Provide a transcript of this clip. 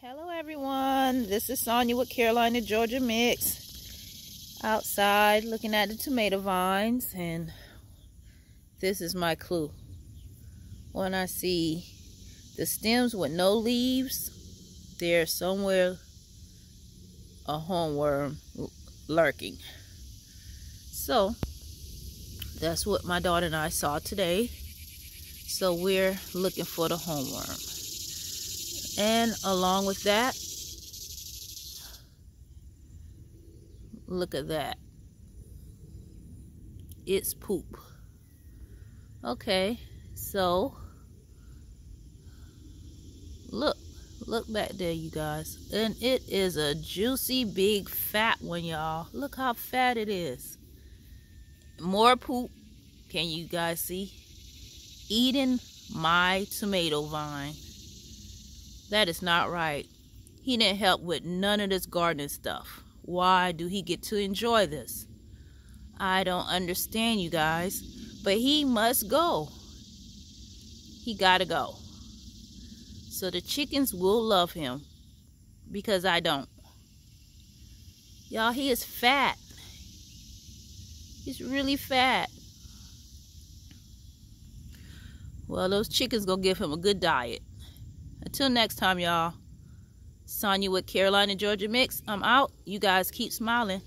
Hello everyone, this is Sonia with Carolina Georgia Mix. Outside looking at the tomato vines and this is my clue. When I see the stems with no leaves, there's somewhere a hornworm lurking. So that's what my daughter and I saw today. So we're looking for the hornworm. And along with that, look at that. It's poop. Okay, so look, look back there, you guys. And it is a juicy, big, fat one, y'all. Look how fat it is. More poop. Can you guys see? Eating my tomato vine. That is not right. He didn't help with none of this gardening stuff. Why do he get to enjoy this? I don't understand you guys, but he must go. He gotta go. So the chickens will love him because I don't. Y'all, he is fat. He's really fat. Well, those chickens gonna give him a good diet. Until next time, y'all. Sonya with Carolina Georgia Mix. I'm out. You guys keep smiling.